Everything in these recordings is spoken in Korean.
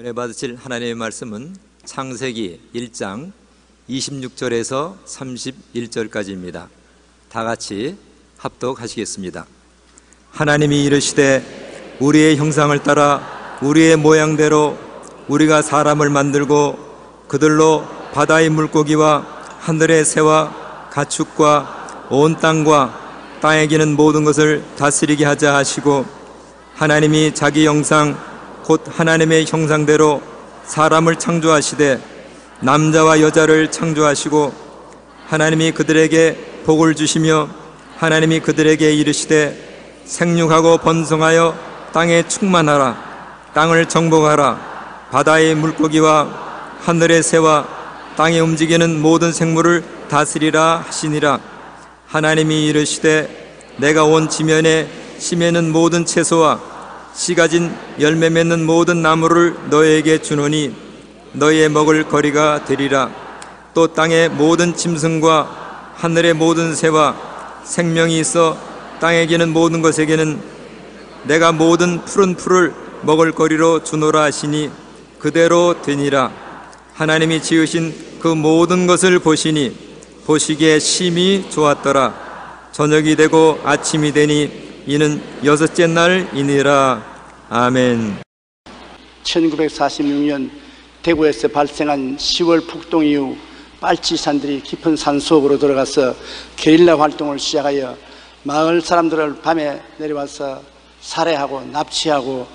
은혜 받으실 하나님의 말씀은 창세기 1장 26절에서 31절까지입니다. 다 같이 합독하시겠습니다. 하나님이 이르시되 우리의 형상을 따라 우리의 모양대로 우리가 사람을 만들고 그들로 바다의 물고기와 하늘의 새와 가축과 온 땅과 땅에 기는 모든 것을 다스리게 하자 하시고 하나님이 자기 형상 곧 하나님의 형상대로 사람을 창조하시되 남자와 여자를 창조하시고 하나님이 그들에게 복을 주시며 하나님이 그들에게 이르시되 생육하고 번성하여 땅에 충만하라. 땅을 정복하라. 바다의 물고기와 하늘의 새와 땅에 움직이는 모든 생물을 다스리라 하시니라. 하나님이 이르시되 내가 온 지면에 심에는 모든 채소와 씨 가 진 열매 맺는 모든 나무를 너에게 주노니 너의 먹을 거리가 되리라. 또 땅의 모든 짐승과 하늘의 모든 새와 생명이 있어 땅에 기는 모든 것에게는 내가 모든 푸른 풀을 먹을 거리로 주노라 하시니 그대로 되니라. 하나님이 지으신 그 모든 것을 보시니 보시기에 심히 좋았더라. 저녁이 되고 아침이 되니 이는 여섯째 날이니라 아멘 1946년 대구에서 발생한 10월 폭동 이후 빨치산들이 깊은 산속으로 들어가서 게릴라 활동을 시작하여 마을 사람들을 밤에 내려와서 살해하고 납치하고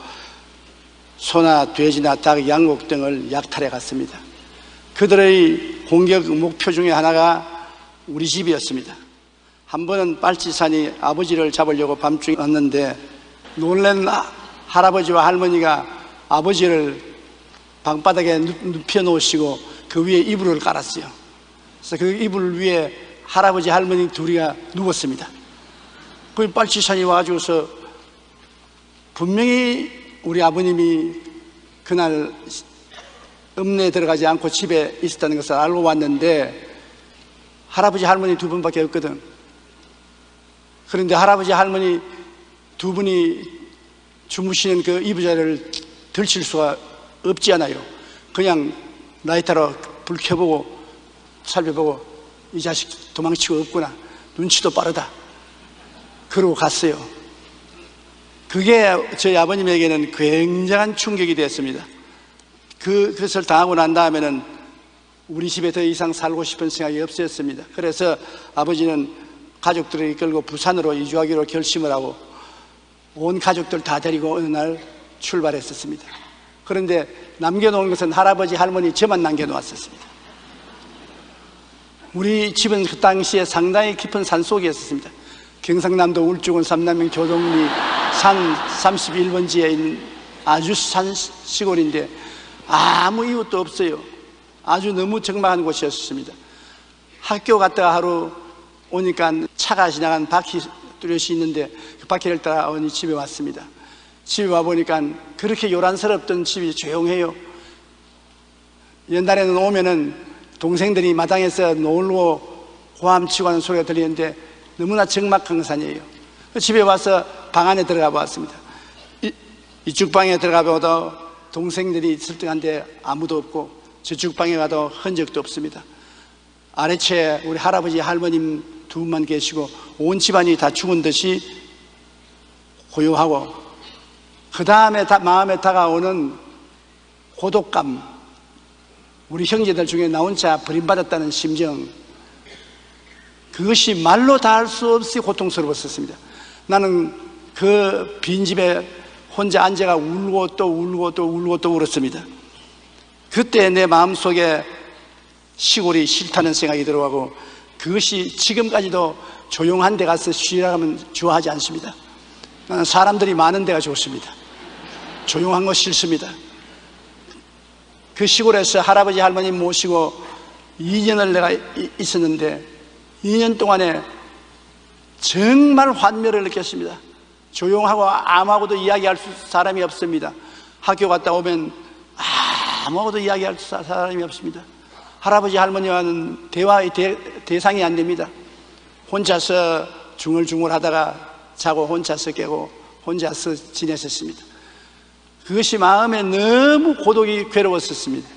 소나 돼지나 닭, 양곡 등을 약탈해 갔습니다. 그들의 공격 목표 중에 하나가 우리 집이었습니다. 한 번은 빨치산이 아버지를 잡으려고 밤중에 왔는데 놀란 할아버지와 할머니가 아버지를 방바닥에 눕혀 놓으시고 그 위에 이불을 깔았어요. 그래서 그 이불 위에 할아버지 할머니 둘이가 누웠습니다. 그 빨치산이 와가지고서 분명히 우리 아버님이 그날 읍내에 들어가지 않고 집에 있었다는 것을 알고 왔는데 할아버지 할머니 두 분밖에 없거든. 그런데 할아버지 할머니 두 분이 주무시는 그 이부자를 들칠 수가 없지 않아요. 그냥 라이터로 불 켜보고 살펴보고 이 자식 도망치고 없구나. 눈치도 빠르다. 그러고 갔어요. 그게 저희 아버님에게는 굉장한 충격이 되었습니다. 그, 그것을 당하고 난 다음에는 우리 집에 더 이상 살고 싶은 생각이 없었습니다. 그래서 아버지는 가족들을 이끌고 부산으로 이주하기로 결심을 하고 온 가족들 다 데리고 어느 날 출발했었습니다. 그런데 남겨놓은 것은 할아버지, 할머니 저만 남겨놓았었습니다. 우리 집은 그 당시에 상당히 깊은 산 속에 있었습니다. 경상남도 울주군 삼남면 교동리 산 31번지에 있는 아주 산 시골인데 아무 이웃도 없어요. 아주 너무 적막한 곳이었습니다. 학교 갔다가 하루 오니까 차가 지나간 바퀴 뚜렷이 있는데 그 바퀴를 따라 어머니 집에 왔습니다. 집에 와보니까 그렇게 요란스럽던 집이 조용해요. 옛날에는 오면은 동생들이 마당에서 놀고 고함치고 하는 소리가 들리는데 너무나 적막한 산이에요. 집에 와서 방 안에 들어가 보았습니다. 이, 이쪽 방에 들어가 보도 동생들이 설득한데 아무도 없고 저쪽 방에 가도 흔적도 없습니다. 아래채 우리 할아버지 할머님 두 분만 계시고 온 집안이 다 죽은 듯이 고요하고 그 다음에 마음에 다가오는 고독감 우리 형제들 중에 나 혼자 버림받았다는 심정 그것이 말로 다 할 수 없이 고통스러웠었습니다. 나는 그 빈집에 혼자 앉아가 울고 또 울고 또 울고 또 울었습니다. 그때 내 마음속에 시골이 싫다는 생각이 들어가고 그것이 지금까지도 조용한 데 가서 쉬라 하면 좋아하지 않습니다. 사람들이 많은 데가 좋습니다. 조용한 거 싫습니다. 그 시골에서 할아버지 할머니 모시고 2년을 내가 있었는데 2년 동안에 정말 환멸을 느꼈습니다. 조용하고 아무하고도 이야기할 사람이 없습니다. 학교 갔다 오면 아무하고도 이야기할 사람이 없습니다. 할아버지 할머니와는 대화의 대, 상이 안 됩니다. 혼자서 중얼중얼 하다가 자고 혼자서 깨고 혼자서 지냈었습니다. 그것이 마음에 너무 고독이 괴로웠었습니다.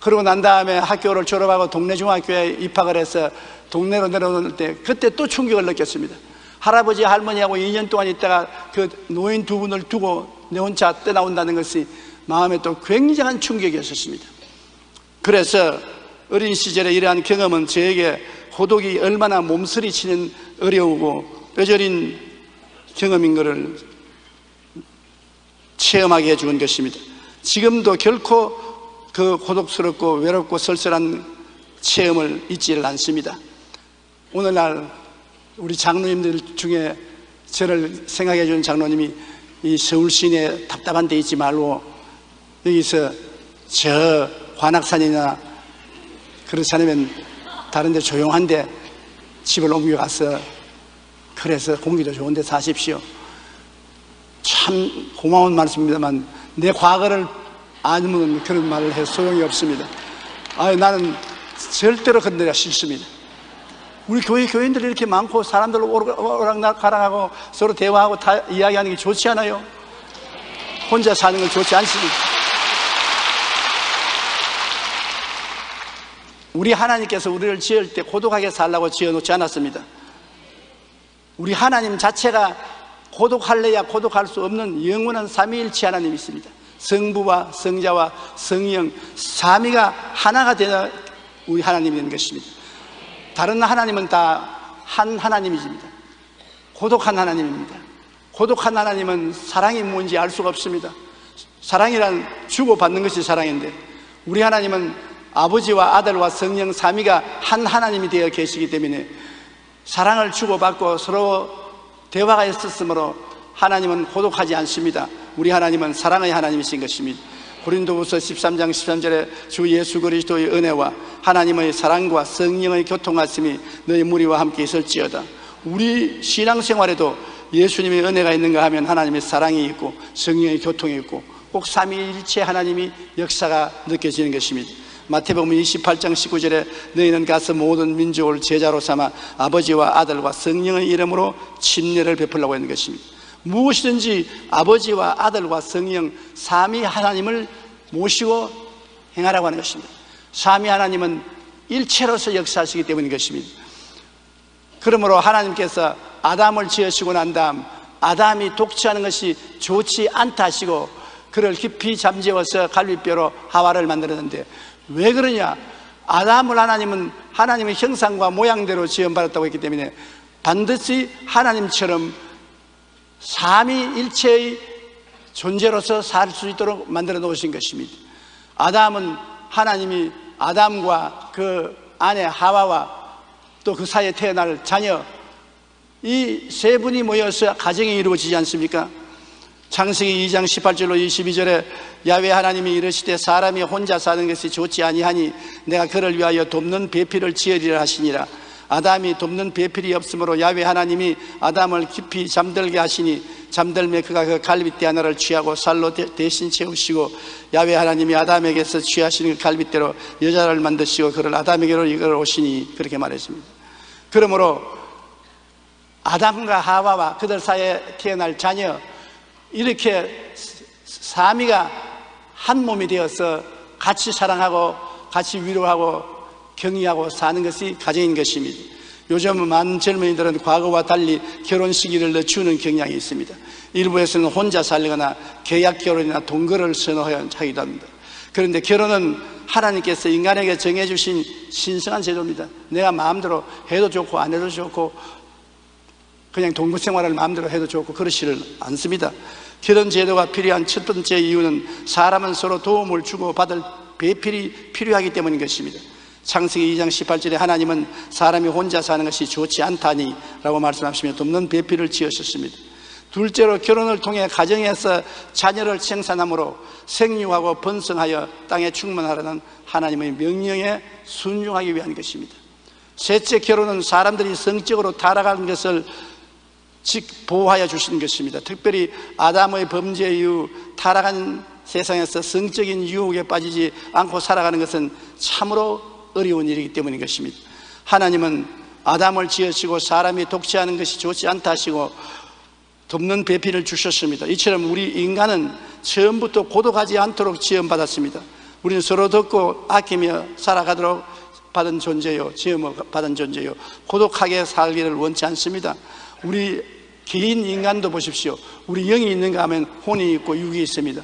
그러고 난 다음에 학교를 졸업하고 동네 중학교에 입학을 해서 동네로 내려오는 때 그때 또 충격을 느꼈습니다. 할아버지 할머니하고 2년 동안 있다가 그 노인 두 분을 두고 내 혼자 떠나온다는 것이 마음에 또 굉장한 충격이었습니다. 그래서 어린 시절에 이러한 경험은 저에게 고독이 얼마나 몸서리치는 어려우고 뼈저린 경험인 것을 체험하게 해준 것입니다. 지금도 결코 그 고독스럽고 외롭고 쓸쓸한 체험을 잊지를 않습니다. 오늘날 우리 장로님들 중에 저를 생각해 주는 장로님이 이 서울 시내 답답한 데 있지 말고 여기서 저 관악산이나 그렇지 않으면 다른 데 조용한데 집을 옮겨가서 그래서 공기도 좋은데 사십시오. 참 고마운 말씀입니다만 내 과거를 아니면 그런 말을 해서 소용이 없습니다. 아 나는 절대로 건드려 싫습니다. 우리 교회 교인들이 이렇게 많고 사람들 오락가락하고 서로 대화하고 다 이야기하는 게 좋지 않아요? 혼자 사는 건 좋지 않습니다. 우리 하나님께서 우리를 지을 때 고독하게 살라고 지어놓지 않았습니다. 우리 하나님 자체가 고독할래야 고독할 수 없는 영원한 삼위일체 하나님이 있습니다. 성부와 성자와 성령 삼위가 하나가 되는 우리 하나님이 된 것입니다. 다른 하나님은 다 한 하나님이십니다. 고독한 하나님입니다. 고독한 하나님은 사랑이 뭔지 알 수가 없습니다. 사랑이란 주고받는 것이 사랑인데 우리 하나님은 아버지와 아들과 성령 삼위가 한 하나님이 되어 계시기 때문에 사랑을 주고받고 서로 대화가 있었으므로 하나님은 고독하지 않습니다. 우리 하나님은 사랑의 하나님이신 것입니다. 고린도후서 13장 13절에 주 예수 그리스도의 은혜와 하나님의 사랑과 성령의 교통하심이 너희 무리와 함께 있을지어다. 우리 신앙생활에도 예수님의 은혜가 있는가 하면 하나님의 사랑이 있고 성령의 교통이 있고 꼭 삼위일체 하나님이 역사가 느껴지는 것입니다. 마태복음 28장 19절에 너희는 가서 모든 민족을 제자로 삼아 아버지와 아들과 성령의 이름으로 침례를 베풀라고 하는 것입니다. 무엇이든지 아버지와 아들과 성령 삼위 하나님을 모시고 행하라고 하는 것입니다. 삼위 하나님은 일체로서 역사하시기 때문인 것입니다. 그러므로 하나님께서 아담을 지으시고 난 다음 아담이 독취하는 것이 좋지 않다 하시고 그를 깊이 잠재워서 갈비뼈로 하와를 만들었는데 왜 그러냐? 아담을 하나님은 하나님의 형상과 모양대로 지음받았다고 했기 때문에 반드시 하나님처럼 삼위일체의 존재로서 살 수 있도록 만들어 놓으신 것입니다. 아담은 하나님이 아담과 그 아내 하와와 또 그 사이에 태어날 자녀 이 세 분이 모여서 가정이 이루어지지 않습니까? 창세기 2장 18절로 22절에 야외 하나님이 이르시되 사람이 혼자 사는 것이 좋지 아니하니 내가 그를 위하여 돕는 배필을 지으리라 하시니라. 아담이 돕는 배필이 없으므로 야외 하나님이 아담을 깊이 잠들게 하시니 잠들매 그가 그 갈빗대 하나를 취하고 살로 대신 채우시고 야외 하나님이 아담에게서 취하시는 그 갈빗대로 여자를 만드시고 그를 아담에게로 이걸 오시니 그렇게 말했습니다. 그러므로 아담과 하와와 그들 사이에 태어날 자녀 이렇게 삼위가 한 몸이 되어서 같이 사랑하고 같이 위로하고 격려하고 사는 것이 가정인 것입니다. 요즘 많은 젊은이들은 과거와 달리 결혼 시기를 늦추는 경향이 있습니다. 일부에서는 혼자 살거나 계약 결혼이나 동거를 선호하기도 합니다. 그런데 결혼은 하나님께서 인간에게 정해주신 신성한 제도입니다. 내가 마음대로 해도 좋고 안 해도 좋고 그냥 동거 생활을 마음대로 해도 좋고 그렇지를 않습니다. 결혼 제도가 필요한 첫 번째 이유는 사람은 서로 도움을 주고 받을 배필이 필요하기 때문인 것입니다. 창세기 2장 18절에 하나님은 사람이 혼자 사는 것이 좋지 않다니 라고 말씀하시며 돕는 배필을 지으셨습니다. 둘째로 결혼을 통해 가정에서 자녀를 생산함으로 생육하고 번성하여 땅에 충만하라는 하나님의 명령에 순종하기 위한 것입니다. 셋째 결혼은 사람들이 성적으로 타락하는 것을 즉 보호하여 주시는 것입니다. 특별히 아담의 범죄 이후 타락한 세상에서 성적인 유혹에 빠지지 않고 살아가는 것은 참으로 어려운 일이기 때문인 것입니다. 하나님은 아담을 지으시고 사람이 독취하는 것이 좋지 않다 하시고 돕는 배필을 주셨습니다. 이처럼 우리 인간은 처음부터 고독하지 않도록 지음받았습니다. 우리는 서로 돕고 아끼며 살아가도록 받은 존재요, 지음을 받은 존재요. 고독하게 살기를 원치 않습니다. 우리 개인 인간도 보십시오. 우리 영이 있는가 하면 혼이 있고 육이 있습니다.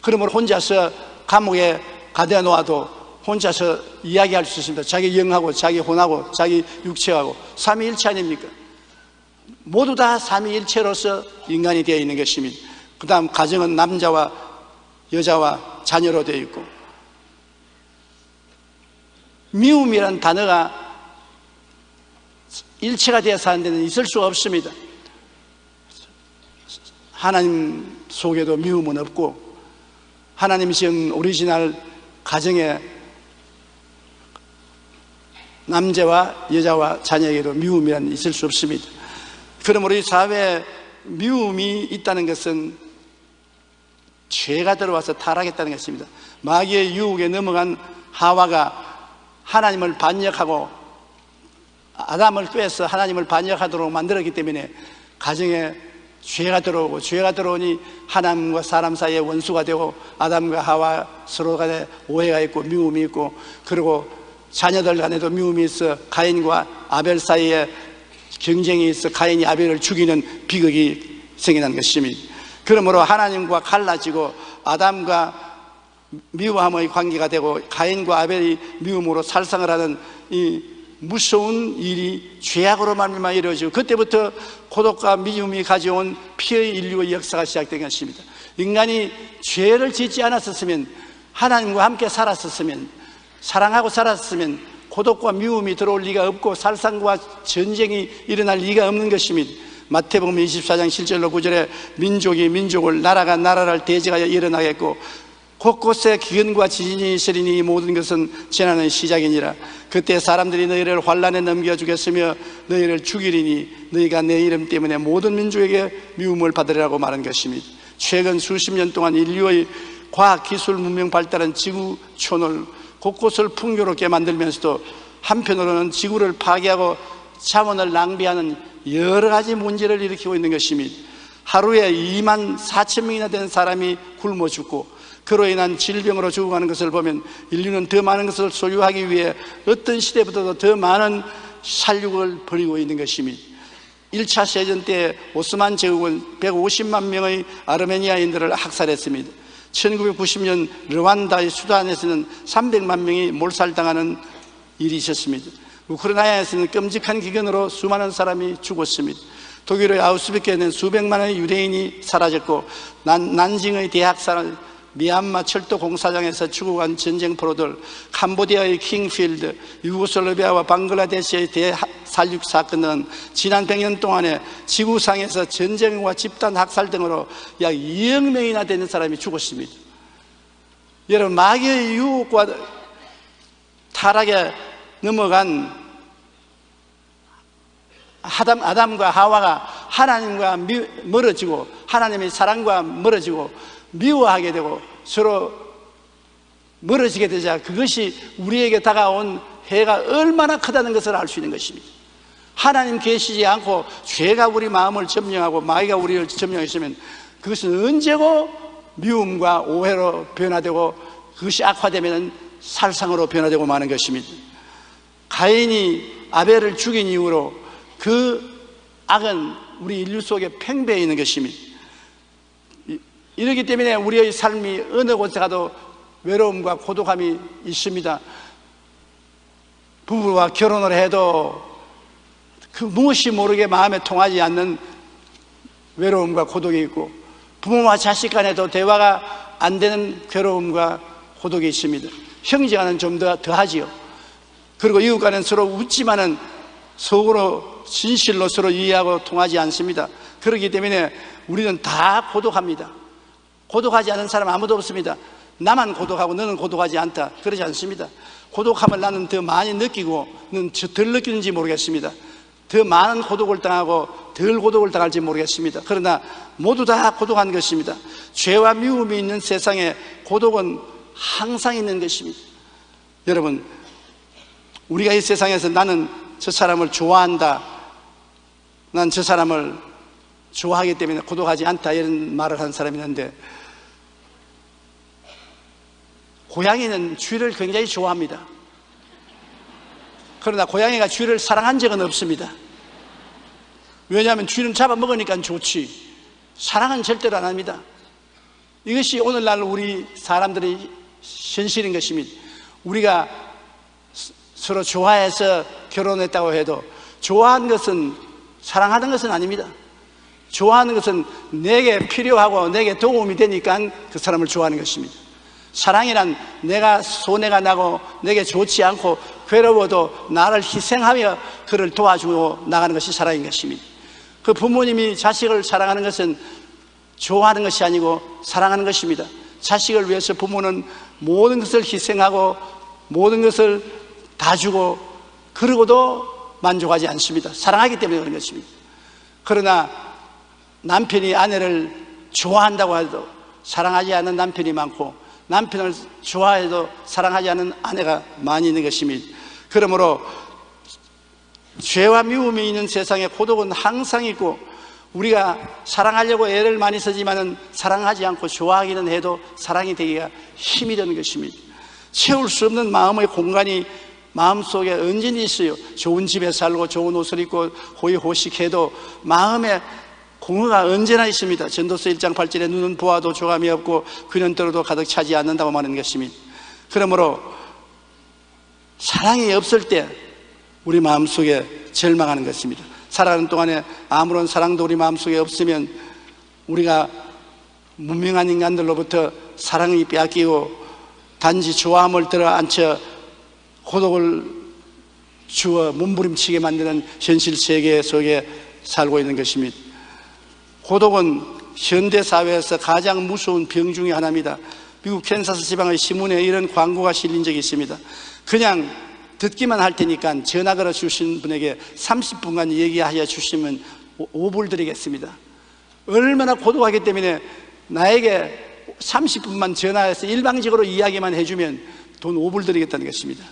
그러므로 혼자서 감옥에 가둬 놓아도 혼자서 이야기할 수 있습니다. 자기 영하고 자기 혼하고 자기 육체하고 삼위일체 아닙니까? 모두 다 삼위일체로서 인간이 되어 있는 것입니다. 그 다음 가정은 남자와 여자와 자녀로 되어 있고 미움이라는 단어가 일체가 되어서 하는 데는 있을 수 없습니다. 하나님 속에도 미움은 없고 하나님 신 오리지널 가정에 남자와 여자와 자녀에게도 미움이란 있을 수 없습니다. 그러므로 이 사회에 미움이 있다는 것은 죄가 들어와서 타락했다는 것입니다. 마귀의 유혹에 넘어간 하와가 하나님을 반역하고 아담을 꿰서 하나님을 반역하도록 만들었기 때문에 가정에 죄가 들어오고 죄가 들어오니 하나님과 사람 사이에 원수가 되고 아담과 하와 서로 간에 오해가 있고 미움이 있고 그리고 자녀들 간에도 미움이 있어 가인과 아벨 사이에 경쟁이 있어 가인이 아벨을 죽이는 비극이 생겨난 것입니다. 그러므로 하나님과 갈라지고 아담과 미워함의 관계가 되고 가인과 아벨이 미움으로 살상을 하는 이 무서운 일이 죄악으로 말미암아 이루어지고 그때부터 고독과 미움이 가져온 피의 인류의 역사가 시작된 것입니다. 인간이 죄를 짓지 않았었으면 하나님과 함께 살았었으면 사랑하고 살았으면 고독과 미움이 들어올 리가 없고 살상과 전쟁이 일어날 리가 없는 것입니다. 마태복음 24장 7절로 9절에 민족이 민족을 나라가 나라를 대적하여 일어나겠고 곳곳에 기근과 지진이 있으리니 이 모든 것은 재난의 시작이니라. 그때 사람들이 너희를 환란에 넘겨 주겠으며 너희를 죽이리니 너희가 내 이름 때문에 모든 민족에게 미움을 받으리라고 말한 것입니다 최근 수십 년 동안 인류의 과학 기술 문명 발달한 지구촌을 곳곳을 풍요롭게 만들면서도 한편으로는 지구를 파괴하고 자원을 낭비하는 여러 가지 문제를 일으키고 있는 것입니다 하루에 2만 4천 명이나 되는 사람이 굶어 죽고 그로 인한 질병으로 죽어가는 것을 보면 인류는 더 많은 것을 소유하기 위해 어떤 시대보다도 더 많은 살육을 벌이고 있는 것입니다. 1차 세전 때 오스만 제국은 150만 명의 아르메니아인들을 학살했습니다. 1990년 르완다의 수단에서는 300만 명이 몰살당하는 일이 있었습니다. 우크라이나에서는 끔찍한 기근으로 수많은 사람이 죽었습니다. 독일의 아우스비케는 수백만의 유대인이 사라졌고 난, 난징의 대학살 미얀마 철도 공사장에서 죽어간 전쟁 포로들, 캄보디아의 킹필드, 유고슬라비아와 방글라데시의 대살육 사건은 지난 100년 동안에 지구상에서 전쟁과 집단 학살 등으로 약 2억 명이나 되는 사람이 죽었습니다. 여러분, 마귀의 유혹과 타락에 넘어간 아담, 아담과 하와가 하나님과 멀어지고 하나님의 사랑과 멀어지고 미워하게 되고 서로 멀어지게 되자 그것이 우리에게 다가온 해가 얼마나 크다는 것을 알 수 있는 것입니다. 하나님 계시지 않고 죄가 우리 마음을 점령하고 마귀가 우리를 점령했으면 그것은 언제고 미움과 오해로 변화되고 그것이 악화되면 살상으로 변화되고 마는 것입니다. 가인이 아벨을 죽인 이후로 그 악은 우리 인류 속에 팽배해 있는 것입니다. 이러기 때문에 우리의 삶이 어느 곳에 가도 외로움과 고독함이 있습니다. 부부와 결혼을 해도 그 무엇이 모르게 마음에 통하지 않는 외로움과 고독이 있고 부모와 자식 간에도 대화가 안 되는 괴로움과 고독이 있습니다. 형제간은 좀 더 더하지요. 그리고 이웃 간은 서로 웃지만은 속으로 진실로 서로 이해하고 통하지 않습니다. 그렇기 때문에 우리는 다 고독합니다. 고독하지 않은 사람 아무도 없습니다. 나만 고독하고 너는 고독하지 않다. 그러지 않습니다. 고독함을 나는 더 많이 느끼고 너는 덜 느끼는지 모르겠습니다. 더 많은 고독을 당하고 덜 고독을 당할지 모르겠습니다. 그러나 모두 다 고독한 것입니다. 죄와 미움이 있는 세상에 고독은 항상 있는 것입니다. 여러분, 우리가 이 세상에서 나는 저 사람을 좋아한다. 난 저 사람을 좋아하기 때문에 고독하지 않다 이런 말을 하는 사람이 있는데 고양이는 쥐를 굉장히 좋아합니다. 그러나 고양이가 쥐를 사랑한 적은 없습니다. 왜냐하면 쥐는 잡아먹으니까 좋지. 사랑은 절대로 안 합니다. 이것이 오늘날 우리 사람들의 현실인 것입니다. 우리가 서로 좋아해서 결혼했다고 해도 좋아하는 것은 사랑하는 것은 아닙니다. 좋아하는 것은 내게 필요하고 내게 도움이 되니까 그 사람을 좋아하는 것입니다. 사랑이란 내가 손해가 나고 내게 좋지 않고 괴로워도 나를 희생하며 그를 도와주고 나가는 것이 사랑인 것입니다. 그 부모님이 자식을 사랑하는 것은 좋아하는 것이 아니고 사랑하는 것입니다. 자식을 위해서 부모는 모든 것을 희생하고 모든 것을 다 주고 그러고도 만족하지 않습니다. 사랑하기 때문에 그런 것입니다. 그러나 남편이 아내를 좋아한다고 해도 사랑하지 않는 남편이 많고 남편을 좋아해도 사랑하지 않는 아내가 많이 있는 것입니다. 그러므로 죄와 미움이 있는 세상에 고독은 항상 있고 우리가 사랑하려고 애를 많이 쓰지만은 사랑하지 않고 좋아하기는 해도 사랑이 되기가 힘이 드는 것입니다. 채울 수 없는 마음의 공간이 마음속에 언제나 있어요. 좋은 집에 살고 좋은 옷을 입고 호의호식해도 마음에 공허가 언제나 있습니다. 전도서 1장 8절에 눈은 보아도 조감이 없고 그는 들어도 가득 차지 않는다고 말하는 것입니다. 그러므로 사랑이 없을 때 우리 마음속에 절망하는 것입니다. 살아가는 동안에 아무런 사랑도 우리 마음속에 없으면 우리가 무명한 인간들로부터 사랑이 빼앗기고 단지 좋아함을 들어앉혀 고독을 주어 몸부림치게 만드는 현실 세계 속에 살고 있는 것입니다. 고독은 현대 사회에서 가장 무서운 병 중의 하나입니다. 미국 캔사스 지방의 신문에 이런 광고가 실린 적이 있습니다. 그냥 듣기만 할 테니까 전화 걸어 주신 분에게 30분간 얘기하여 주시면 5불 드리겠습니다. 얼마나 고독하기 때문에 나에게 30분만 전화해서 일방적으로 이야기만 해주면 돈 5불 드리겠다는 것입니다.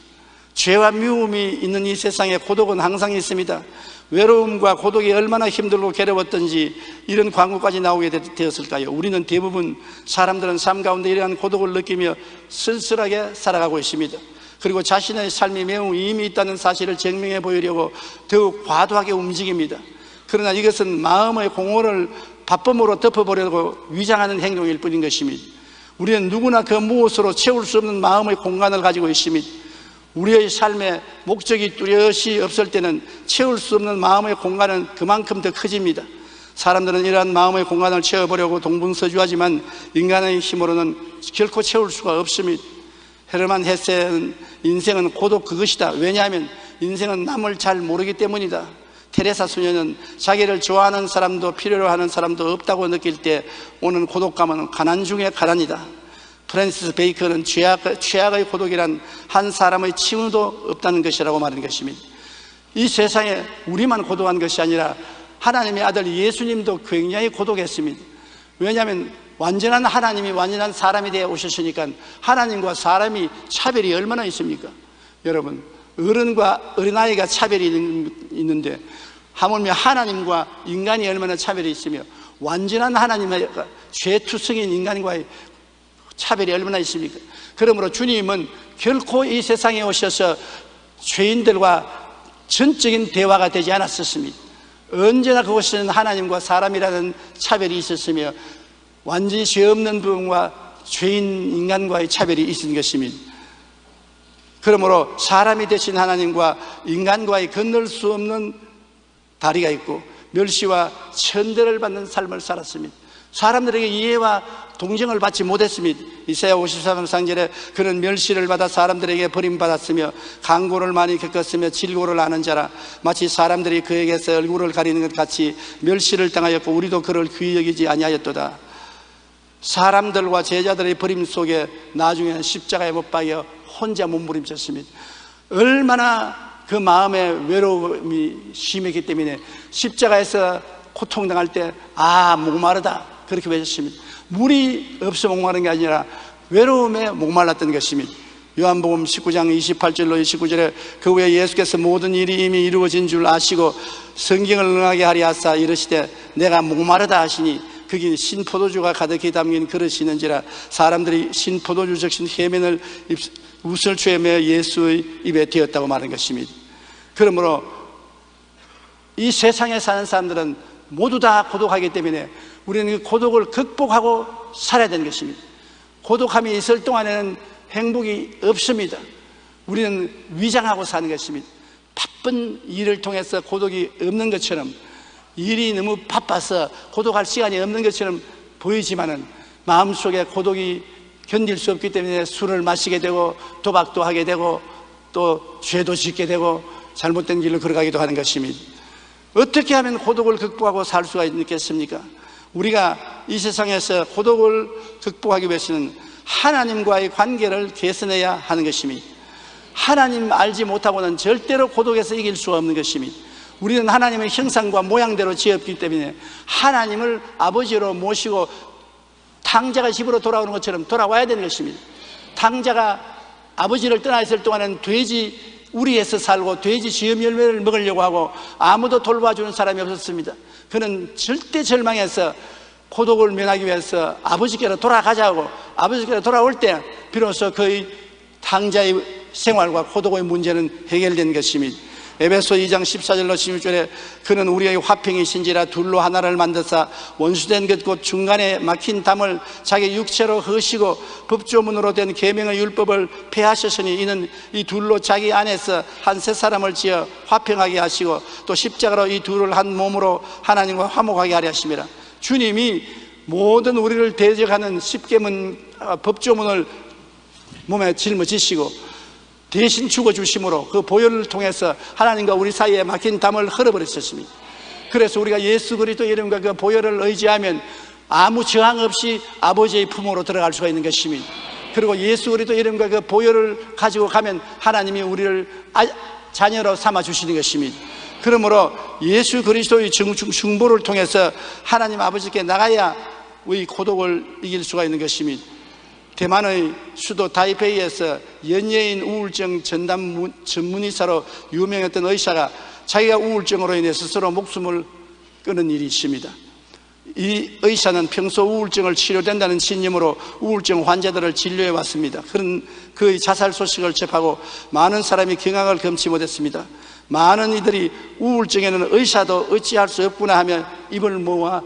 죄와 미움이 있는 이 세상에 고독은 항상 있습니다. 외로움과 고독이 얼마나 힘들고 괴로웠던지 이런 광고까지 나오게 되었을까요? 우리는 대부분 사람들은 삶 가운데 이러한 고독을 느끼며 쓸쓸하게 살아가고 있습니다. 그리고 자신의 삶이 매우 의미 있다는 사실을 증명해 보이려고 더욱 과도하게 움직입니다. 그러나 이것은 마음의 공허를 바쁨으로 덮어보려고 위장하는 행동일 뿐인 것입니다. 우리는 누구나 그 무엇으로 채울 수 없는 마음의 공간을 가지고 있습니다. 우리의 삶에 목적이 뚜렷이 없을 때는 채울 수 없는 마음의 공간은 그만큼 더 커집니다. 사람들은 이러한 마음의 공간을 채워보려고 동분서주하지만 인간의 힘으로는 결코 채울 수가 없습니다. 헤르만 헤세는 인생은 고독 그것이다. 왜냐하면 인생은 남을 잘 모르기 때문이다. 테레사 수녀는 자기를 좋아하는 사람도 필요로 하는 사람도 없다고 느낄 때 오는 고독감은 가난 중에 가난이다. 프랜시스 베이커는 최악, 최악의 고독이란 한 사람의 칭후도 없다는 것이라고 말하는 것입니다. 이 세상에 우리만 고독한 것이 아니라 하나님의 아들 예수님도 굉장히 고독했습니다. 왜냐하면 완전한 하나님이 완전한 사람이 되어 오셨으니까 하나님과 사람이 차별이 얼마나 있습니까? 여러분, 어른과 어린아이가 차별이 있는데 하물며 하나님과 인간이 얼마나 차별이 있으며 완전한 하나님의 죄투성인 인간과의 차별이 얼마나 있습니까? 그러므로 주님은 결코 이 세상에 오셔서 죄인들과 전적인 대화가 되지 않았었습니다. 언제나 그곳에는 하나님과 사람이라는 차별이 있었으며 완전히 죄 없는 부분과 죄인 인간과의 차별이 있는 것입니다. 그러므로 사람이 되신 하나님과 인간과의 건널 수 없는 다리가 있고 멸시와 천대를 받는 삶을 살았습니다. 사람들에게 이해와 동정을 받지 못했습니다. 이사야 53장 상절에 그는 멸시를 받아 사람들에게 버림받았으며 강고를 많이 겪었으며 질고를 아는 자라 마치 사람들이 그에게서 얼굴을 가리는 것 같이 멸시를 당하였고 우리도 그를 귀히 여기지 아니하였도다. 사람들과 제자들의 버림 속에 나중에는 십자가에 못 박여 혼자 몸부림쳤습니다. 얼마나 그 마음의 외로움이 심했기 때문에 십자가에서 고통당할 때, 아, 목마르다. 그렇게 외쳤습니다. 물이 없어 목마른 게 아니라 외로움에 목말랐던 것입니다. 요한복음 19장 28절로 29절에 그 후에 예수께서 모든 일이 이미 이루어진 줄 아시고 성경을 응하게 하리 하사 이르시되 내가 목마르다 하시니 그게 신포도주가 가득히 담긴 그릇이 있는지라 사람들이 신포도주 적신 해면을 입- 웃을 죄며 예수의 입에 되었다고 말한 것입니다 그러므로 이 세상에 사는 사람들은 모두 다 고독하기 때문에 우리는 이 고독을 극복하고 살아야 되는 것입니다. 고독함이 있을 동안에는 행복이 없습니다. 우리는 위장하고 사는 것입니다. 바쁜 일을 통해서 고독이 없는 것처럼 일이 너무 바빠서 고독할 시간이 없는 것처럼 보이지만은 마음속에 고독이 견딜 수 없기 때문에 술을 마시게 되고 도박도 하게 되고 또 죄도 짓게 되고 잘못된 길로 걸어가기도 하는 것입니다. 어떻게 하면 고독을 극복하고 살 수가 있겠습니까? 우리가 이 세상에서 고독을 극복하기 위해서는 하나님과의 관계를 개선해야 하는 것입니다. 하나님 알지 못하고는 절대로 고독에서 이길 수가 없는 것입니다. 우리는 하나님의 형상과 모양대로 지었기 때문에 하나님을 아버지로 모시고 탕자가 집으로 돌아오는 것처럼 돌아와야 되는 것입니다. 탕자가 아버지를 떠나 있을 동안은 돼지 우리에서 살고 돼지 지음 열매를 먹으려고 하고 아무도 돌봐주는 사람이 없었습니다. 그는 절대 절망해서 고독을 면하기 위해서 아버지께로 돌아가자고 아버지께로 돌아올 때 비로소 그의 탕자의 생활과 고독의 문제는 해결된 것입니다. 에베소 2장 14절로 16절에 그는 우리의 화평이신지라 둘로 하나를 만드사 원수된 것곧 중간에 막힌 담을 자기 육체로 허시고 법조문으로 된 계명의 율법을 폐하셨으니 이는 이 둘로 자기 안에서 한 세 사람을 지어 화평하게 하시고 또 십자가로 이 둘을 한 몸으로 하나님과 화목하게 하려 하심이라 주님이 모든 우리를 대적하는 십계문 아, 법조문을 몸에 짊어지시고 대신 죽어주심으로 그 보혈을 통해서 하나님과 우리 사이에 막힌 담을 흘어버렸었습니다. 그래서 우리가 예수 그리스도 이름과 그 보혈을 의지하면 아무 저항 없이 아버지의 품으로 들어갈 수가 있는 것입니다. 그리고 예수 그리스도 이름과 그 보혈을 가지고 가면 하나님이 우리를 아- 자녀로 삼아 주시는 것입니다. 그러므로 예수 그리스도의 중보를 통해서 하나님 아버지께 나가야 우리 고독을 이길 수가 있는 것입니다. 대만의 수도 타이페이에서 연예인 우울증 전담 문- 전문의사로 유명했던 의사가 자기가 우울증으로 인해 스스로 목숨을 끊은 일이 있습니다. 이 의사는 평소 우울증을 치료된다는 신념으로 우울증 환자들을 진료해 왔습니다. 그런 그의 자살 소식을 접하고 많은 사람이 경악을 금치 못했습니다. 많은 이들이 우울증에는 의사도 어찌할 수 없구나 하며 입을 모아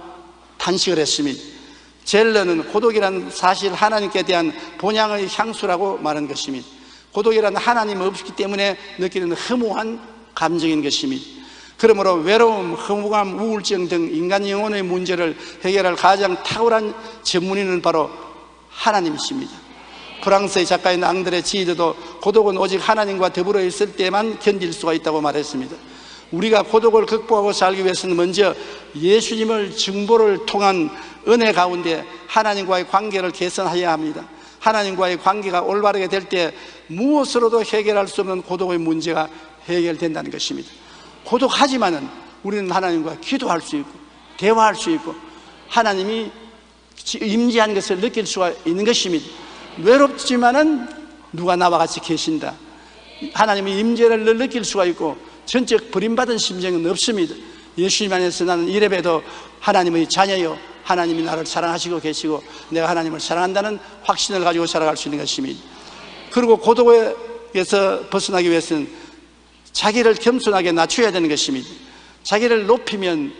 탄식을 했습니다. 젤러는 고독이라는 사실 하나님께 대한 본향의 향수라고 말한 것입니다. 고독이라는 하나님 없기 때문에 느끼는 허무한 감정인 것입니다. 그러므로 외로움, 허무감, 우울증 등 인간 영혼의 문제를 해결할 가장 탁월한 전문의는 바로 하나님이십니다. 프랑스의 작가인 앙드레 지이드도 고독은 오직 하나님과 더불어 있을 때만 견딜 수가 있다고 말했습니다. 우리가 고독을 극복하고 살기 위해서는 먼저 예수님을 증보를 통한 은혜 가운데 하나님과의 관계를 개선해야 합니다. 하나님과의 관계가 올바르게 될 때 무엇으로도 해결할 수 없는 고독의 문제가 해결된다는 것입니다. 고독하지만은 우리는 하나님과 기도할 수 있고 대화할 수 있고 하나님이 임재한 것을 느낄 수가 있는 것입니다. 외롭지만은 누가 나와 같이 계신다. 하나님의 임재를 늘 느낄 수가 있고 전적 버림받은 심정은 없습니다. 예수님 안에서 나는 이래봬도 하나님의 자녀요. 하나님이 나를 사랑하시고 계시고 내가 하나님을 사랑한다는 확신을 가지고 살아갈 수 있는 것입니다. 그리고 고독에서 벗어나기 위해서는 자기를 겸손하게 낮춰야 되는 것입니다. 자기를 높이면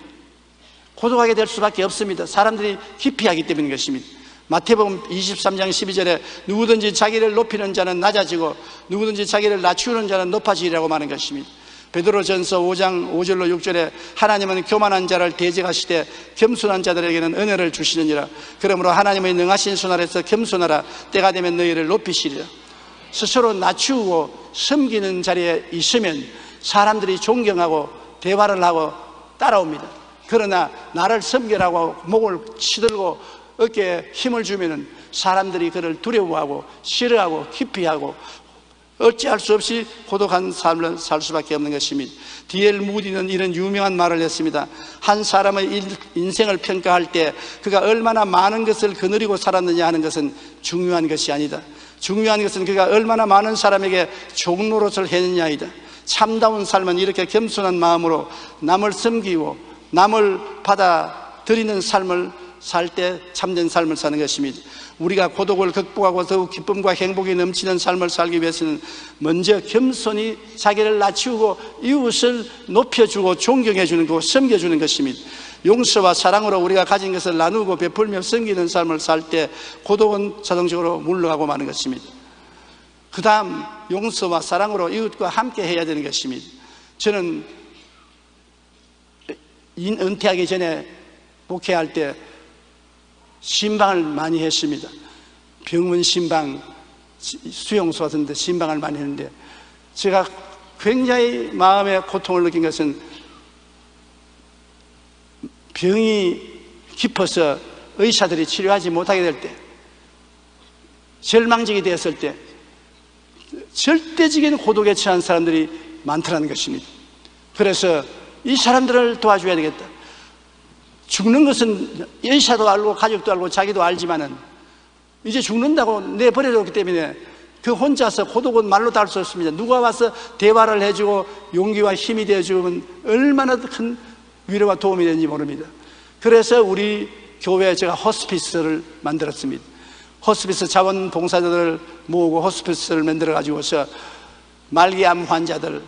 고독하게 될 수밖에 없습니다. 사람들이 기피하기 때문인 것입니다. 마태복음 23장 12절에 누구든지 자기를 높이는 자는 낮아지고 누구든지 자기를 낮추는 자는 높아지리라고 말하는 것입니다. 베드로전서 5장 5절로 6절에 하나님은 교만한 자를 대적하시되 겸손한 자들에게는 은혜를 주시느니라. 그러므로 하나님의 능하신 손 아래서 겸손하라. 때가 되면 너희를 높이시리라. 스스로 낮추고 섬기는 자리에 있으면 사람들이 존경하고 대화를 하고 따라옵니다. 그러나 나를 섬기라고 목을 치들고 어깨에 힘을 주면은 사람들이 그를 두려워하고 싫어하고 기피하고 어찌할 수 없이 고독한 삶을 살 수밖에 없는 것입니다. 디엘 무디는 이런 유명한 말을 했습니다. 한 사람의 일- 인생을 평가할 때 그가 얼마나 많은 것을 거느리고 살았느냐 하는 것은 중요한 것이 아니다. 중요한 것은 그가 얼마나 많은 사람에게 종로로서 했느냐이다. 참다운 삶은 이렇게 겸손한 마음으로 남을 섬기고 남을 받아들이는 삶을 살 때 참된 삶을 사는 것입니다. 우리가 고독을 극복하고 더욱 기쁨과 행복이 넘치는 삶을 살기 위해서는 먼저 겸손히 자기를 낮추고 이웃을 높여주고 존경해주는 거, 섬겨주는 것입니다. 용서와 사랑으로 우리가 가진 것을 나누고 베풀며 섬기는 삶을 살 때 고독은 자동적으로 물러가고 마는 것입니다. 그 다음 용서와 사랑으로 이웃과 함께 해야 되는 것입니다. 저는 인- 은퇴하기 전에 목회할 때 신방을 많이 했습니다. 병원 신방, 시- 수용소 같은 데 신방을 많이 했는데 제가 굉장히 마음에 고통을 느낀 것은 병이 깊어서 의사들이 치료하지 못하게 될 때, 절망적이 되었을 때, 절대적인 고독에 처한 사람들이 많더라는 것입니다. 그래서 이 사람들을 도와줘야 되겠다. 죽는 것은 의사도 알고 가족도 알고 자기도 알지만은 이제 죽는다고 내버려졌기 때문에 그 혼자서 고독은 말로 다 할 수 없습니다. 누가 와서 대화를 해주고 용기와 힘이 되어주면 얼마나 큰 위로와 도움이 되는지 모릅니다. 그래서 우리 교회에 제가 호스피스를 만들었습니다. 호스피스 자원 봉사자들을 모으고 호스피스를 만들어 가지고서 말기암 환자들,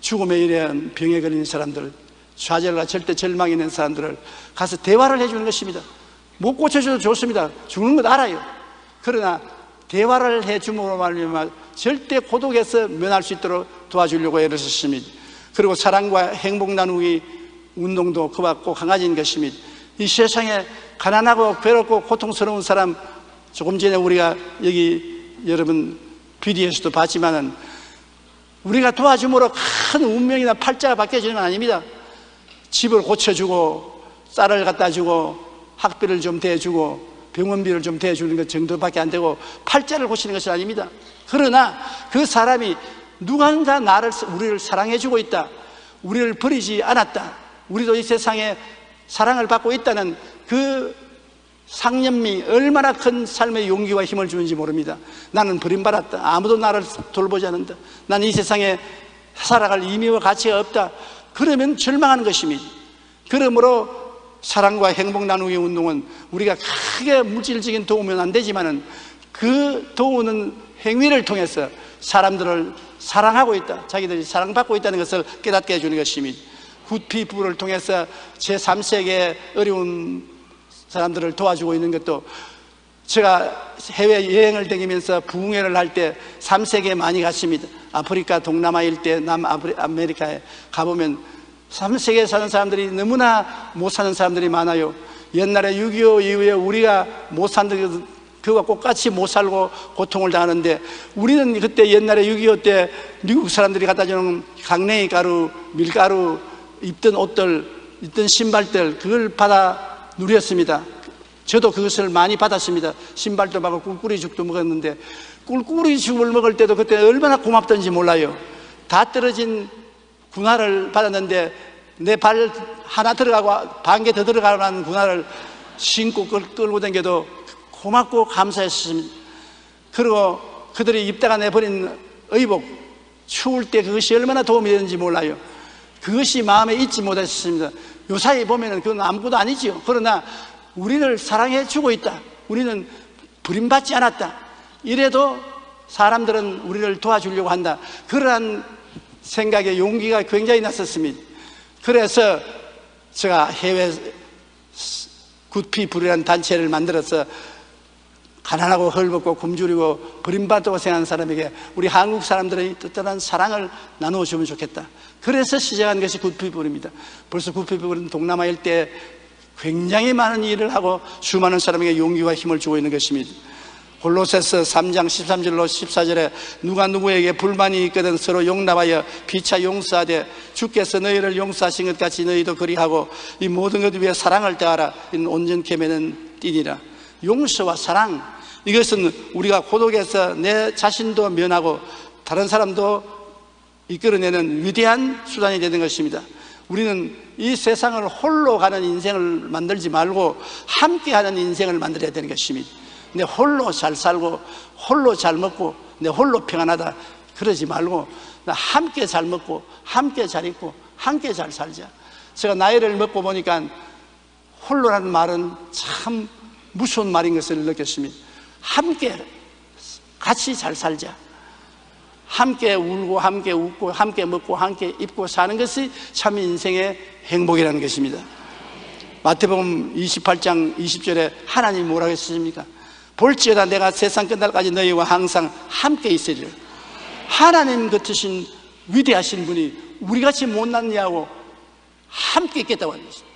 죽음에 이르는 병에 걸린 사람들, 좌절과 절대 절망이 있는 사람들을 가서 대화를 해주는 것입니다. 못 고쳐줘도 좋습니다. 죽는 것 알아요. 그러나 대화를 해줌으로 말미암아 절대 고독에서 면할 수 있도록 도와주려고 애를 썼습니다. 그리고 사랑과 행복 나누기 운동도 그와 꼭 강화진 것입니다. 이 세상에 가난하고 괴롭고 고통스러운 사람 조금 전에 우리가 여기 여러분 비디오에서도 봤지만은 우리가 도와줌으로 큰 운명이나 팔자가 바뀌어지는 건 아닙니다. 집을 고쳐주고 쌀을 갖다 주고 학비를 좀 대주고 병원비를 좀 대주는 것 정도밖에 안 되고 팔자를 고치는 것이 아닙니다. 그러나 그 사람이 누군가 나를 우리를 사랑해 주고 있다. 우리를 버리지 않았다. 우리도 이 세상에 사랑을 받고 있다는 그 상념이 얼마나 큰 삶의 용기와 힘을 주는지 모릅니다. 나는 버림받았다. 아무도 나를 돌보지 않는다. 나는 이 세상에 살아갈 의미와 가치가 없다. 그러면 절망하는 것입니다. 그러므로 사랑과 행복 나누기 운동은 우리가 크게 물질적인 도움은 안 되지만은 그 도우는 행위를 통해서 사람들을 사랑하고 있다. 자기들이 사랑받고 있다는 것을 깨닫게 해주는 것입니다. 굿피부를 통해서 제3세계 어려운 사람들을 도와주고 있는 것도 제가 해외 여행을 다니면서 부흥회를 할 때 3세계에 많이 갔습니다. 아프리카, 동남아 일대, 남아메리카에 가보면 3세계에 사는 사람들이 너무나 못 사는 사람들이 많아요. 옛날에 6.25 이후에 우리가 못 사는 그와 똑같이 못 살고 고통을 당하는데 우리는 그때 옛날에 6.25 때 미국 사람들이 갖다 주는 강냉이 가루, 밀가루, 입던 옷들, 입던 신발들 그걸 받아 누렸습니다. 저도 그것을 많이 받았습니다. 신발도 받고 꿀꿀이 죽도 먹었는데 꿀꿀이 죽을 먹을 때도 그때 얼마나 고맙던지 몰라요. 다 떨어진 군화를 받았는데 내 발 하나 들어가고 반 개 더 들어가는 군화를 신고 끌, 끌고 다녀도 고맙고 감사했습니다. 그리고 그들이 입다가 내버린 의복 추울 때 그것이 얼마나 도움이 되는지 몰라요. 그것이 마음에 잊지 못했습니다. 요사이 보면은 그건 아무것도 아니지요. 그러나 우리를 사랑해 주고 있다. 우리는 버림받지 않았다. 이래도 사람들은 우리를 도와주려고 한다. 그러한 생각에 용기가 굉장히 났었습니다. 그래서 제가 해외 굿피불이라는 단체를 만들어서 가난하고 헐벗고 굶주리고 버림받고 생각하는 사람에게 우리 한국 사람들의 뜻떠한 사랑을 나누어 주면 좋겠다. 그래서 시작한 것이 굿피불입니다. 벌써 굿피불은 동남아 일대 굉장히 많은 일을 하고 수많은 사람에게 용기와 힘을 주고 있는 것입니다. 골로새서 3장 13절로 14절에 누가 누구에게 불만이 있거든 서로 용납하여 피차 용서하되 주께서 너희를 용서하신 것 같이 너희도 그리하고 이 모든 것 위에 사랑을 더하라 이는 온전케 매는 띠니라 용서와 사랑 이것은 우리가 고독에서 내 자신도 면하고 다른 사람도 이끌어내는 위대한 수단이 되는 것입니다. 우리는 이 세상을 홀로 가는 인생을 만들지 말고 함께 하는 인생을 만들어야 되는 것입니다. 내 홀로 잘 살고 홀로 잘 먹고 내 홀로 평안하다 그러지 말고 나 함께 잘 먹고 함께 잘 입고 함께 잘 살자. 제가 나이를 먹고 보니까 홀로라는 말은 참 무서운 말인 것을 느꼈습니다. 함께 같이 잘 살자. 함께 울고 함께 웃고 함께 먹고 함께 입고 사는 것이 참 인생의 행복이라는 것입니다. 마태복음 28장 20절에 하나님 뭐라고 했습니까? 볼지어다 내가 세상 끝날까지 너희와 항상 함께 있으리라. 하나님 같으신 위대하신 분이 우리같이 못났냐고 함께 있겠다고 하는 것입니다.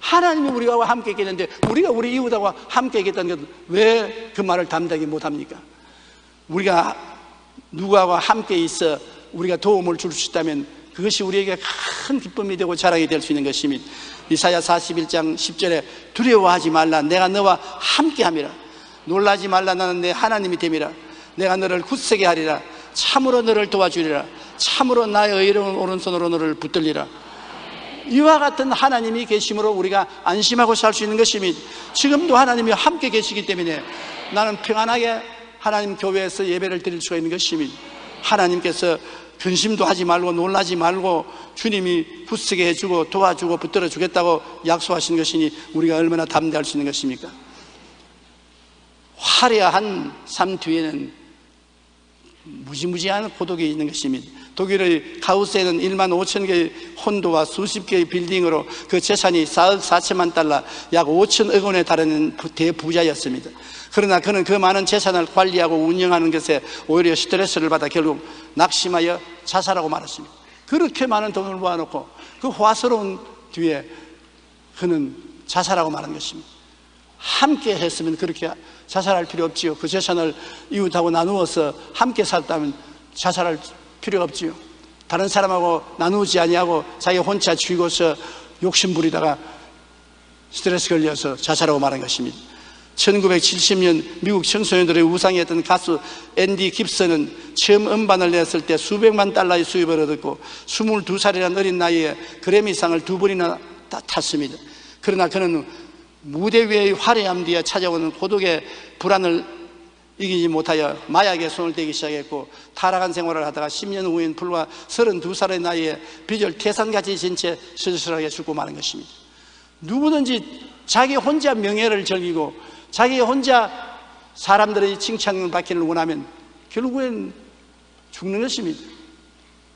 하나님이 우리와 함께 있겠는데 우리가 우리 이웃하고 함께 있겠다는 것왜그 말을 담당이 못합니까? 우리가 누구와 함께 있어 우리가 도움을 줄 수 있다면 그것이 우리에게 큰 기쁨이 되고 자랑이 될 수 있는 것입니다. 이사야 41장 10절에 두려워하지 말라. 내가 너와 함께 함이라. 놀라지 말라. 나는 내 하나님이 됨이라. 내가 너를 굳세게 하리라. 참으로 너를 도와주리라. 참으로 나의 의로운 오른손으로 너를 붙들리라. 이와 같은 하나님이 계심으로 우리가 안심하고 살 수 있는 것입니다. 지금도 하나님이 함께 계시기 때문에 나는 평안하게 하나님 교회에서 예배를 드릴 수가 있는 것입니다. 하나님께서 근심도 하지 말고 놀라지 말고 주님이 굳세게 해주고 도와주고 붙들어 주겠다고 약속하신 것이니 우리가 얼마나 담대할 수 있는 것입니까? 화려한 삶 뒤에는 무지무지한 고독이 있는 것입니다. 독일의 가우스에는 1만 5천 개의 혼도와 수십 개의 빌딩으로 그 재산이 4억 4천만 달러, 약 5천억 원에 달하는 대부자였습니다. 그러나 그는 그 많은 재산을 관리하고 운영하는 것에 오히려 스트레스를 받아 결국 낙심하여 자살하고 말았습니다. 그렇게 많은 돈을 모아놓고 그 화스러운 뒤에 그는 자살하고 말한 것입니다. 함께 했으면 그렇게 자살할 필요 없지요. 그 재산을 이웃하고 나누어서 함께 살다면 자살할 필요 없지요. 다른 사람하고 나누지 아니하고 자기 혼자 죽이고서 욕심 부리다가 스트레스 걸려서 자살하고 말한 것입니다. 1970년 미국 청소년들의 우상이었던 가수 앤디 깁슨은 처음 음반을 냈을 때 수백만 달러의 수입을 얻었고 22살이라는 어린 나이에 그래미상을 두 번이나 탔습니다. 그러나 그는 무대 위의 화려함 뒤에 찾아오는 고독의 불안을 이기지 못하여 마약에 손을 대기 시작했고 타락한 생활을 하다가 10년 후인 불과 32살의 나이에 비절 태산같이 진채 슬슬하게 죽고 마는 것입니다. 누구든지 자기 혼자 명예를 즐기고 자기 혼자 사람들의 칭찬을 받기를 원하면 결국엔 죽는 것입니다.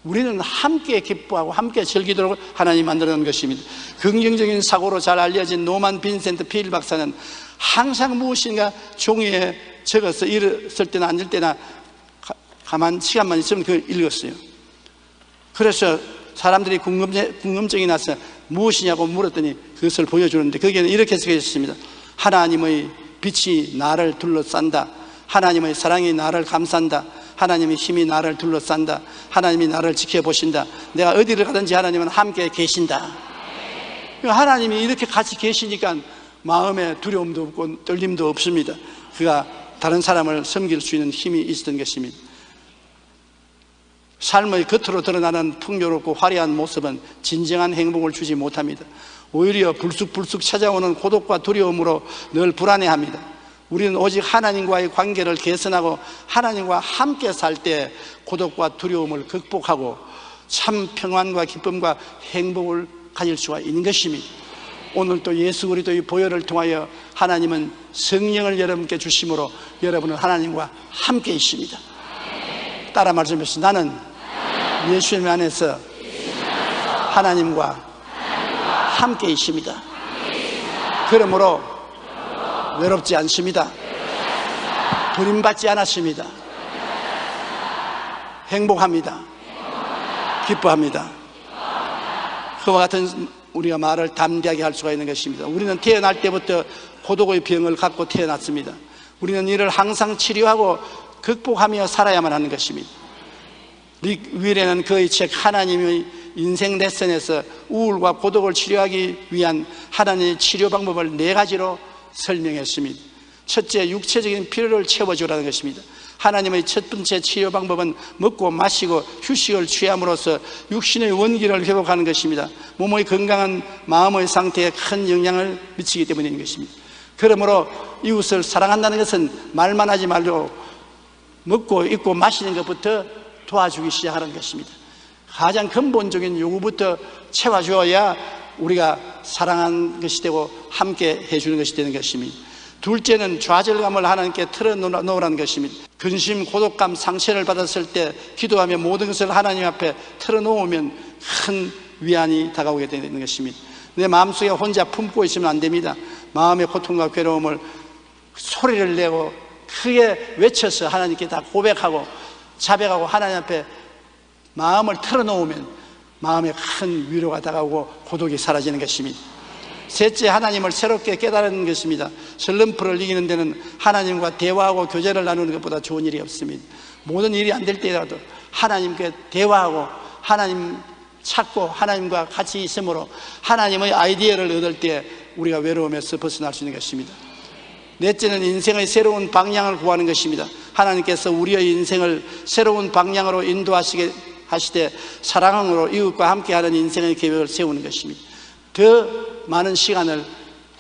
우리는 함께 기뻐하고 함께 즐기도록 하나님 만들어 놓은 것입니다. 긍정적인 사고로 잘 알려진 노만 빈센트 필 박사는 항상 무엇인가 종이에 적어서 일었을 때나 앉을 때나 가만 시간만 있으면 그걸 읽었어요. 그래서 사람들이 궁금증, 궁금증이 나서 무엇이냐고 물었더니 그것을 보여주는데 거기에는 이렇게 쓰여 있습니다. 하나님의 빛이 나를 둘러싼다. 하나님의 사랑이 나를 감싼다. 하나님의 힘이 나를 둘러싼다. 하나님이 나를 지켜보신다. 내가 어디를 가든지 하나님은 함께 계신다. 하나님이 이렇게 같이 계시니까 마음에 두려움도 없고 떨림도 없습니다. 그가 다른 사람을 섬길 수 있는 힘이 있었던 것입니다. 삶의 겉으로 드러나는 풍요롭고 화려한 모습은 진정한 행복을 주지 못합니다. 오히려 불쑥불쑥 찾아오는 고독과 두려움으로 늘 불안해합니다. 우리는 오직 하나님과의 관계를 개선하고 하나님과 함께 살 때 고독과 두려움을 극복하고 참 평안과 기쁨과 행복을 가질 수가 있는 것입니다. 오늘 또 예수 그리스도의 보혈을 통하여 하나님은 성령을 여러분께 주심으로 여러분은 하나님과 함께 있습니다. 따라 말씀하시 나는 예수님 안에서 하나님과 함께 있습니다. 그러므로 외롭지 않습니다. 버림받지 않았습니다. 행복합니다. 기뻐합니다. 그와 같은 우리가 말을 담대하게 할 수가 있는 것입니다. 우리는 태어날 때부터 고독의 병을 갖고 태어났습니다. 우리는 이를 항상 치료하고 극복하며 살아야만 하는 것입니다. 릭 윌에는 그의 책 하나님의 인생 레슨에서 우울과 고독을 치료하기 위한 하나님의 치료 방법을 네 가지로 설명했습니다. 첫째, 육체적인 필요를 채워주라는 것입니다. 하나님의 첫 번째 치료 방법은 먹고 마시고 휴식을 취함으로써 육신의 원기를 회복하는 것입니다. 몸의 건강한 마음의 상태에 큰 영향을 미치기 때문인 것입니다. 그러므로 이웃을 사랑한다는 것은 말만 하지 말고 먹고 입고 마시는 것부터 도와주기 시작하는 것입니다. 가장 근본적인 요구부터 채워주어야 우리가 사랑한 것이 되고 함께 해주는 것이 되는 것입니다. 둘째는 좌절감을 하나님께 털어놓으라는 것입니다. 근심, 고독감, 상처를 받았을 때 기도하며 모든 것을 하나님 앞에 털어놓으면 큰 위안이 다가오게 되는 것입니다. 내 마음속에 혼자 품고 있으면 안 됩니다. 마음의 고통과 괴로움을 소리를 내고 크게 외쳐서 하나님께 다 고백하고 자백하고 하나님 앞에 마음을 털어놓으면 마음에 큰 위로가 다가오고 고독이 사라지는 것입니다. 셋째 하나님을 새롭게 깨달은 것입니다. 슬럼프를 이기는 데는 하나님과 대화하고 교제를 나누는 것보다 좋은 일이 없습니다. 모든 일이 안 될 때라도 하나님께 대화하고 하나님 찾고 하나님과 같이 있으므로 하나님의 아이디어를 얻을 때 우리가 외로움에서 벗어날 수 있는 것입니다. 넷째는 인생의 새로운 방향을 구하는 것입니다. 하나님께서 우리의 인생을 새로운 방향으로 인도하시게 하시되 사랑으로 이웃과 함께하는 인생의 계획을 세우는 것입니다. 더 많은 시간을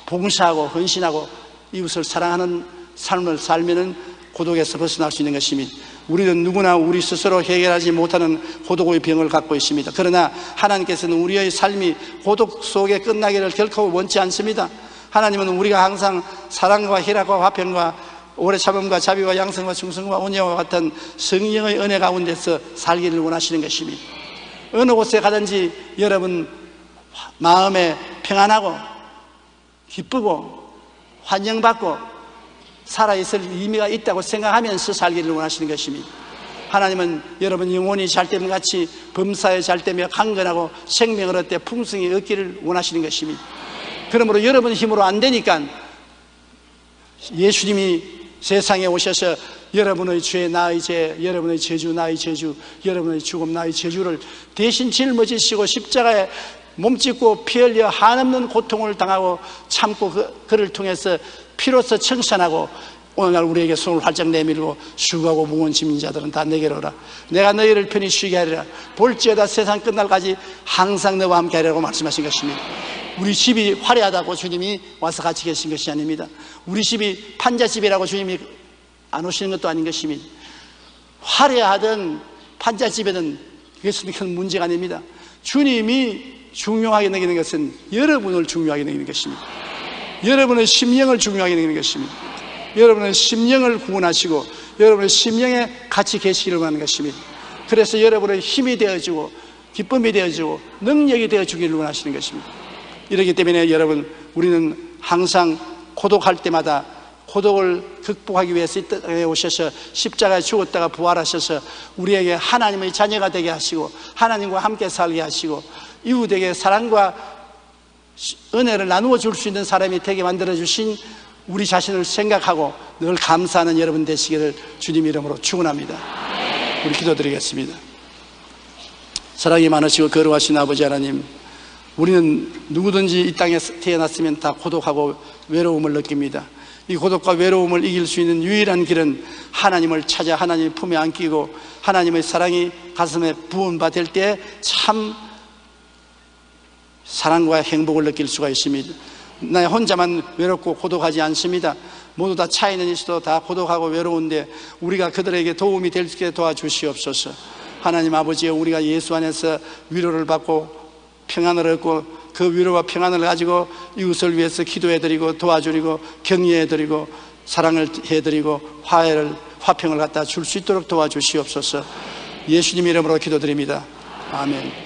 봉사하고 헌신하고 이웃을 사랑하는 삶을 살면은 고독에서 벗어날 수 있는 것입니다. 우리는 누구나 우리 스스로 해결하지 못하는 고독의 병을 갖고 있습니다. 그러나 하나님께서는 우리의 삶이 고독 속에 끝나기를 결코 원치 않습니다. 하나님은 우리가 항상 사랑과 희락과 화평과 오래 참음과 자비와 양성과 충성과 온유와 같은 성령의 은혜 가운데서 살기를 원하시는 것입니다. 어느 곳에 가든지 여러분 마음에 평안하고 기쁘고 환영받고 살아있을 의미가 있다고 생각하면서 살기를 원하시는 것입니다. 하나님은 여러분 영혼이 잘됨 같이 범사에 잘되며 강건하고 생명을 얻되 풍성히 얻기를 원하시는 것입니다. 그러므로 여러분 힘으로 안 되니까 예수님이 세상에 오셔서 여러분의 죄 나의 죄, 여러분의 죄주 나의 죄주, 여러분의 죽음 나의 죄주를 대신 짊어지시고 십자가에 몸짓고 피 흘려 한없는 고통을 당하고 참고 그, 그를 통해서 피로써 청산하고 오늘날 우리에게 손을 활짝 내밀고 수고하고 짐인 자들은 다 내게로 오라. 내가 너희를 편히 쉬게 하리라. 볼지어다 세상 끝날까지 항상 너와 함께 하리라고 말씀하신 것입니다 우리 집이 화려하다고 주님이 와서 같이 계신 것이 아닙니다. 우리 집이 판자집이라고 주님이 안 오시는 것도 아닌 것입니다 화려하든 판자집이든 그것은 큰 문제가 아닙니다. 주님이 중요하게 여기는 것은 여러분을 중요하게 여기는 것입니다. 여러분의 심령을 중요하게 여기는 것입니다 여러분의 심령을 구원하시고 여러분의 심령에 같이 계시기를 원하는 것입니다. 그래서 여러분의 힘이 되어주고 기쁨이 되어주고 능력이 되어주기를 원하시는 것입니다. 이렇기 때문에 여러분 우리는 항상 고독할 때마다 고독을 극복하기 위해서 이 땅에 오셔서 십자가에 죽었다가 부활하셔서 우리에게 하나님의 자녀가 되게 하시고 하나님과 함께 살게 하시고 이웃에게 사랑과 은혜를 나누어 줄 수 있는 사람이 되게 만들어 주신 우리 자신을 생각하고 늘 감사하는 여러분 되시기를 주님 이름으로 축원합니다. 우리 기도드리겠습니다. 사랑이 많으시고 거룩하신 아버지 하나님, 우리는 누구든지 이 땅에 태어났으면 다 고독하고 외로움을 느낍니다. 이 고독과 외로움을 이길 수 있는 유일한 길은 하나님을 찾아 하나님 품에 안기고 하나님의 사랑이 가슴에 부은 바 될 때 참 사랑과 행복을 느낄 수가 있습니다. 나 혼자만 외롭고 고독하지 않습니다. 모두 다 차이는 있어도 다 고독하고 외로운데 우리가 그들에게 도움이 될 수 있게 도와주시옵소서. 하나님 아버지 우리가 예수 안에서 위로를 받고 평안을 얻고 그 위로와 평안을 가지고 이웃을 위해서 기도해드리고 도와주리고 격려해드리고 사랑을 해드리고 화해를 화평을 갖다 줄 수 있도록 도와주시옵소서. 예수님 이름으로 기도드립니다. 아멘.